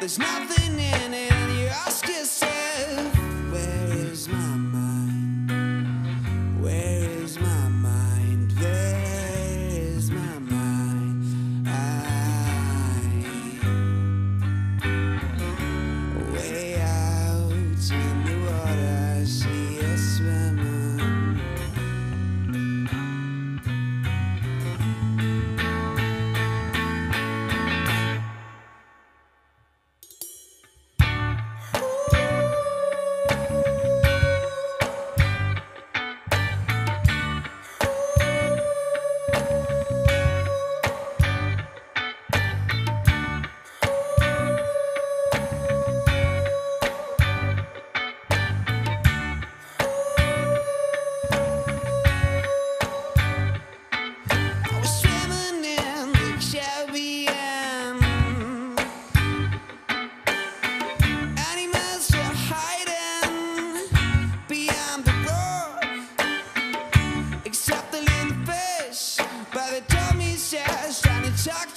There's nothing Jack